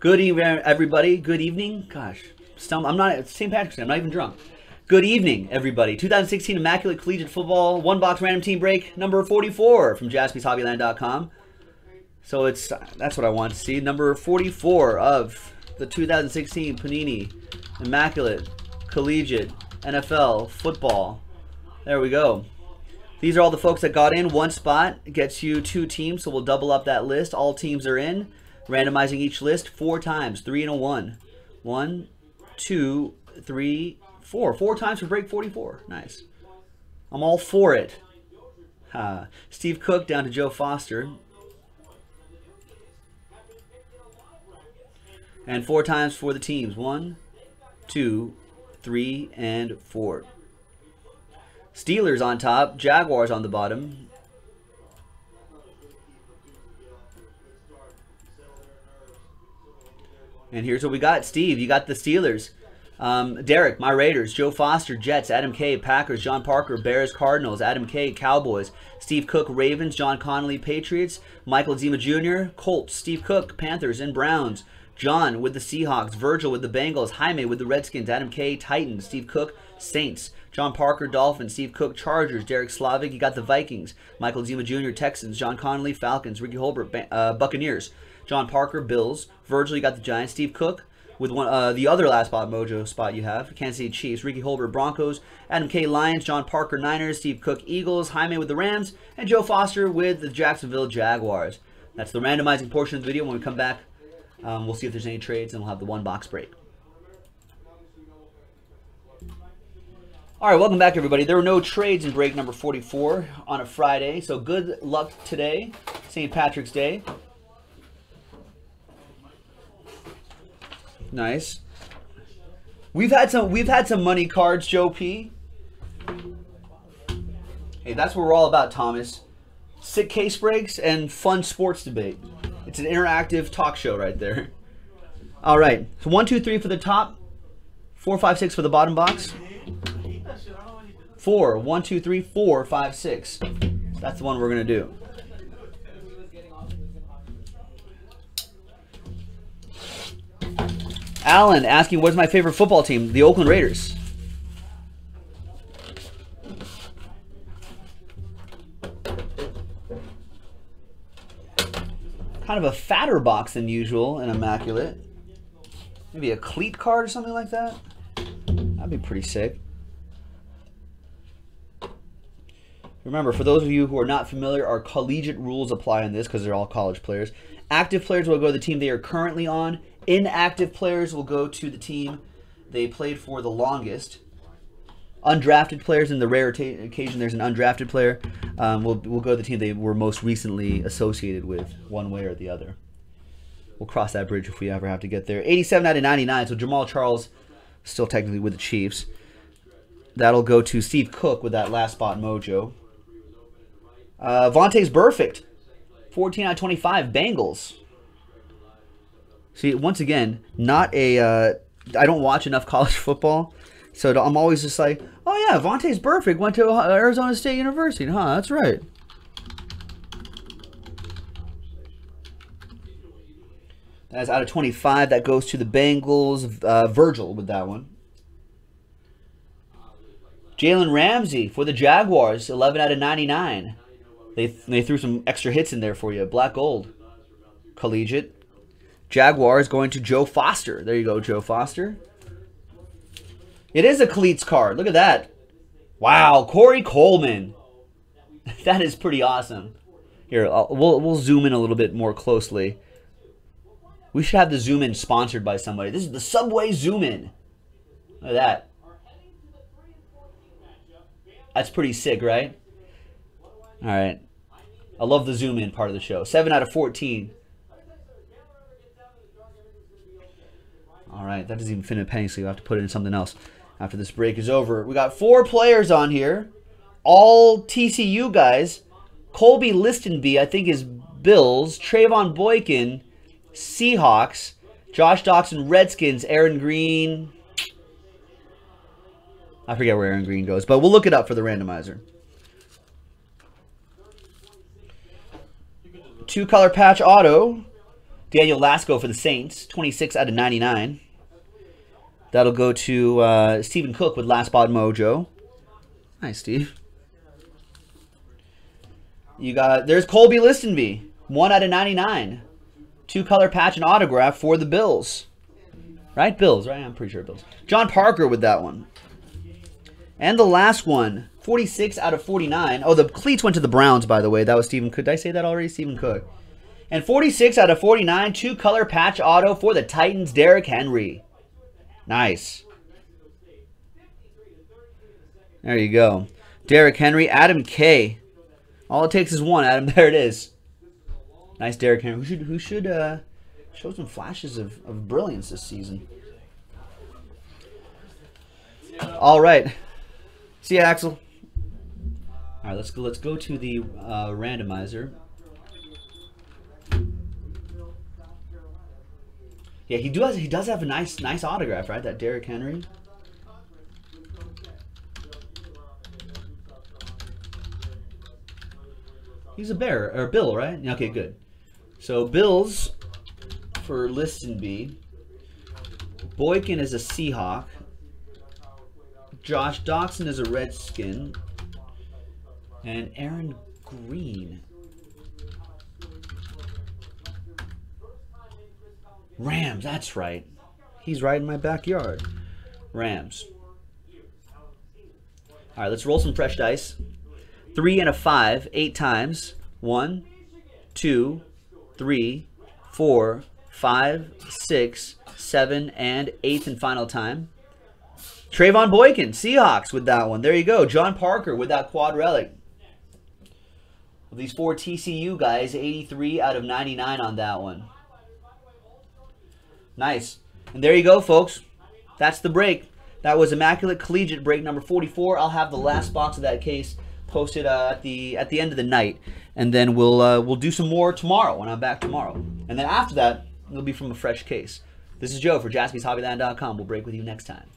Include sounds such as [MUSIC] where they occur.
Good evening, everybody. Good evening. Gosh, I'm not, St. Patrick's Day. I'm not even drunk. Good evening, everybody. 2016 Immaculate Collegiate Football One Box Random Team Break number 44 from jaspyshobbyland.com. So it's that's what I want to see. Number 44 of the 2016 Panini Immaculate Collegiate NFL Football. There we go. These are all the folks that got in. One spot gets you two teams, so we'll double up that list. All teams are in. Randomizing each list four times, three and a one. One, two, three, four. Four times for break 44. Nice. I'm all for it. Uh, Steve Cook down to Joe Foster. And four times for the teams. One, two, three, and four. Steelers on top, Jaguars on the bottom. And here's what we got. Steve, you got the Steelers. Um, Derek, my Raiders. Joe Foster, Jets. Adam K, Packers. John Parker, Bears, Cardinals. Adam K, Cowboys. Steve Cook, Ravens. John Connolly, Patriots. Michael Zima Jr., Colts. Steve Cook, Panthers and Browns. John with the Seahawks. Virgil with the Bengals. Jaime with the Redskins. Adam K, Titans. Steve Cook, Saints. John Parker, Dolphins. Steve Cook, Chargers. Derek Slavic, you got the Vikings. Michael Zima Jr., Texans. John Connolly, Falcons. Ricky Holbert, uh, Buccaneers. John Parker, Bills. Virgil, you got the Giants. Steve Cook with one uh, the other last spot mojo spot you have. Kansas City Chiefs. Ricky Holbert, Broncos. Adam K, Lions. John Parker, Niners. Steve Cook, Eagles. Jaime with the Rams. And Joe Foster with the Jacksonville Jaguars. That's the randomizing portion of the video. When we come back, um, we'll see if there's any trades, and we'll have the one box break. All right, welcome back, everybody. There were no trades in break number 44 on a Friday, so good luck today, St. Patrick's Day. Nice. We've had some we've had some money cards, Joe P. Hey, that's what we're all about, Thomas. Sick case breaks and fun sports debate. It's an interactive talk show right there. All right, so one, two, three for the top, four, five, six for the bottom box. Four. One, two, three, four, five, six. That's the one we're to do. Alan asking, what's my favorite football team? The Oakland Raiders. Kind of a fatter box than usual and immaculate. Maybe a cleat card or something like that. That'd be pretty sick. Remember, for those of you who are not familiar, our collegiate rules apply in this because they're all college players. Active players will go to the team they are currently on. Inactive players will go to the team they played for the longest. Undrafted players, in the rare occasion there's an undrafted player, um, will will go to the team they were most recently associated with, one way or the other. We'll cross that bridge if we ever have to get there. 87 out of 99, so Jamaal Charles still technically with the Chiefs. That'll go to Steve Cook with that last spot mojo. Uh, Vontaze Burfict, 14 out of 25, Bengals. See, once again, not a. Uh, I don't watch enough [LAUGHS] college football, so I'm always just like, oh yeah, Vontaze Burfict. went to Arizona State University. Huh, that's right. That's out of 25. That goes to the Bengals. Uh, Virgil with that one. Jalen Ramsey for the Jaguars, 11 out of 99. They, they threw some extra hits in there for you. Black Gold. Collegiate. Jaguars going to Joe Foster. There you go, Joe Foster. It is a cleats card. Look at that. Wow, Corey Coleman. [LAUGHS] that is pretty awesome. Here, I'll, we'll, we'll zoom in a little bit more closely. We should have the zoom in sponsored by somebody. This is the Subway Zoom In. Look at that. That's pretty sick, right? All right. I love the zoom in part of the show. 7 out of 14. All right, that doesn't even fit in a penny, so you have to put it in something else after this break is over. We got four players on here, all TCU guys. Kolby Listenbee, I think, is Bills. Trevone Boykin, Seahawks. Josh Doctson, Redskins. Aaron Green. I forget where Aaron Green goes, but we'll look it up for the randomizer. Two color patch auto. Daniel Lasco for the Saints, 26 out of 99. That'll go to uh, Stephen Cook with Last Spot Mojo. Nice, Steve. You got there's Kolby Listenbee, one out of 99. Two color patch and autograph for the Bills. Right? Bills, right? I'm pretty sure Bills. John Parker with that one. And the last one, 46 out of 49. Oh, the cleats went to the Browns, by the way. That was Stephen Cook. Did I say that already? Stephen Cook. And 46 out of 49, two color patch auto for the Titans, Derrick Henry. Nice. There you go. Derrick Henry, Adam K. All it takes is one, Adam. [LAUGHS] There it is. Nice Derrick Henry. Who should who should uh, show some flashes of, of brilliance this season? All right. See you, Axel. All right, let's go. Let's go to the uh, randomizer. Yeah, he does. He does have a nice, nice autograph, right? That Derrick Henry. He's a bear or Bill, right? Okay, good. So Bills for Listenbee. Boykin is a Seahawk. Josh Doctson is a Redskin. And Aaron Green. Rams, that's right. He's right in my backyard. Rams. All right, let's roll some fresh dice. Three and a five, eight times. One, two, three, four, five, six, seven, and eighth and final time. Trevone Boykin, Seahawks with that one. There you go. John Parker with that quad relic. These four TCU guys, 83 out of 99 on that one. Nice. And there you go, folks. That's the break. That was Immaculate Collegiate break number 44. I'll have the last box of that case posted uh, at the at the end of the night, and then we'll uh, we'll do some more tomorrow when I'm back tomorrow. And then after that, it'll be from a fresh case. This is Joe for JaspysHobbyland.com. We'll break with you next time.